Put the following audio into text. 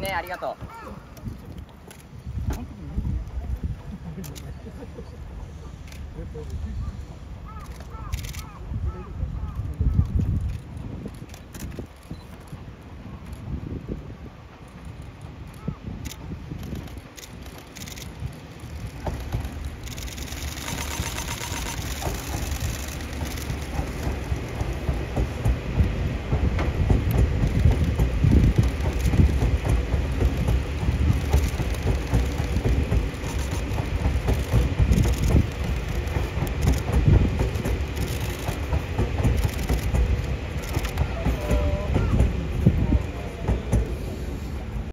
んねありがとう。